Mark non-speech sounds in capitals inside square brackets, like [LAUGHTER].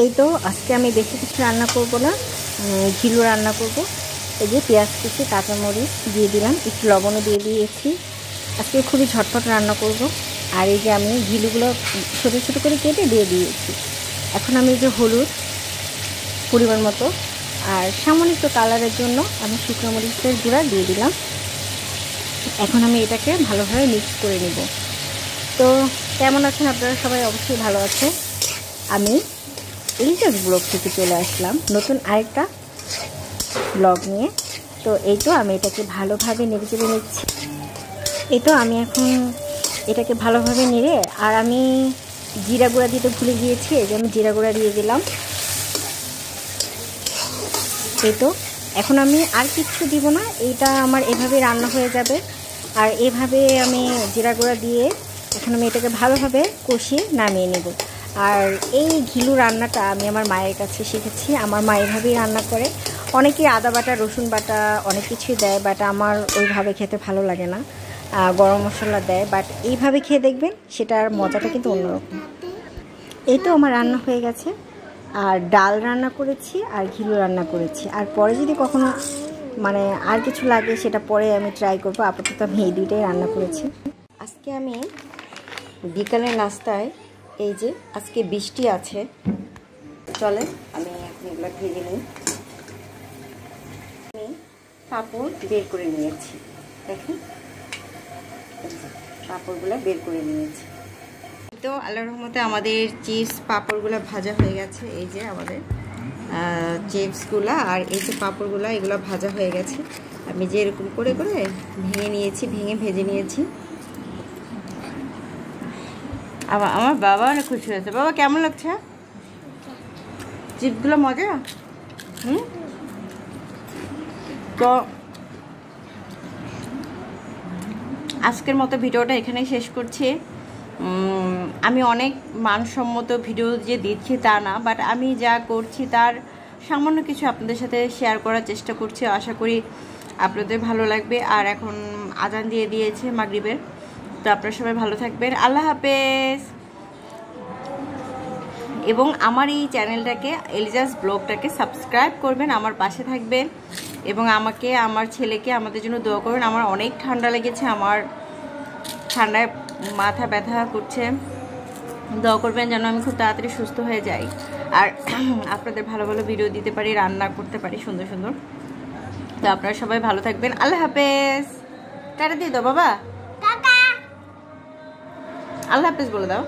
এই তো, আজকে আমি বেশি কিছু রান্না করব না ঘিলু রান্না করব। এই যে পেঁয়াজ কুচি, কাঁচামরিচ দিয়ে দিলাম, একটু লবণও দিয়ে দিয়েছি। আজকে খুবই ঝটপট রান্না করব। আর এই যে আমি ঘিলুগুলো ছোটো ছোটো করে কেটে দিয়ে দিয়েছি। এখন আমি যে হলুদ পরিমাণ মতো, আর সামান্য একটু কালারের জন্য আমি শুকনো মরিচের গুঁড়া দিয়ে দিলাম। এখন আমি এটাকে ভালোভাবে মিক্স করে নিব। তো কেমন আছেন আপনারা? সবাই অবশ্যই ভালো আছে আমি ইলিটাস ব্লগ থেকে চলে আসলাম। নতুন আরেকটা ব্লগ নিয়ে। তো এই তো আমি এটাকে ভালোভাবে নেড়ে চেড়ে নিচ্ছি। এই তো আমি এখন এটাকে ভালোভাবে নেড়ে, আর আমি জিরা গুঁড়া দিতে ভুলে গিয়েছি, এই যে আমি জিরা গুঁড়া দিয়ে দিলাম। এই তো, এখন আমি আর কিচ্ছু দিব না, এইটা আমার এভাবে রান্না হয়ে যাবে। আর এভাবে আমি জিরা গুঁড়া দিয়ে এখন আমি এটাকে ভালোভাবে কষিয়ে নামিয়ে নেব। আর এই ঘিলু রান্নাটা আমি আমার মায়ের কাছে শিখেছি। আমার মা এভাবেই রান্না করে। অনেকেই আদা বাটা, রসুন বাটা অনেক কিছুই দেয় বাট আমার ওইভাবে খেতে ভালো লাগে না। গরম মশলা দেয় বাট এইভাবে খেয়ে দেখবেন, সেটার মজাটা কিন্তু অন্যরকম। এই তো আমার রান্না হয়ে গেছে। আর ডাল রান্না করেছি, আর ঘিলু রান্না করেছি। আর পরে যদি কখনো মানে আর কিছু লাগে, সেটা পরে আমি ট্রাই করব। আপাতত আমি এই দুইটাই রান্না করেছি। আজকে আমি বিকালের নাস্তায় এই যে, আজকে বৃষ্টি আছে। চলে আমি এখন এগুলো ভেজে নিই। আমি পাঁপড় বের করে নিয়েছি। দেখুন পাঁপড়গুলো বের করে নিয়েছি। তো আল্লাহ রহমতে আমাদের চিপস, পাঁপড়গুলো ভাজা হয়ে গেছে। এই যে আমাদের চিপসগুলো আর এই যে পাঁপড়গুলো, এগুলো ভাজা হয়ে গেছে। আমি যে এরকম করে করে ভেঙে নিয়েছি, ভেঙে ভেজে নিয়েছি। আবার আমার বাবা অনেক খুশি হয়েছে। বাবা, কেমন লাগছে? চিপগুলো মজা? হুম? তো আজকের মতো ভিডিওটা এখানেই শেষ করছি। আমি অনেক মানসম্মত ভিডিও যে দিচ্ছি তা না বাট আমি যা করছি তার সামান্য কিছু আপনাদের সাথে শেয়ার করার চেষ্টা করছি। আশা করি আপনাদের ভালো লাগবে। আর এখন আজান দিয়ে দিয়েছে মাগরিবের। তো আপনারা সবাই ভালো থাকবেন। আল্লাহ হাফেজ। এবং আমার এই চ্যানেলটাকে, এলিজাস ব্লগটাকে সাবস্ক্রাইব করবেন, আমার পাশে থাকবেন। এবং আমাকে, আমার ছেলেকে আমাদের জন্য দোয়া করবেন। আমার অনেক ঠান্ডা লেগেছে, আমার ঠান্ডায় মাথা ব্যথা করছে। দোয়া করবেন যেন আমি খুব তাড়াতাড়ি সুস্থ হয়ে যাই। আর [CLEARS THROAT] আপনাদের ভালো ভালো ভিডিও দিতে পারি, রান্না করতে পারি, সুন্দর সুন্দর। তো আপনারা সবাই ভালো থাকবেন। আল্লাহ হাফেজ। টাটা দিয়ে দাও বাবা। আল্লাহ হাফিজ বলে দাও।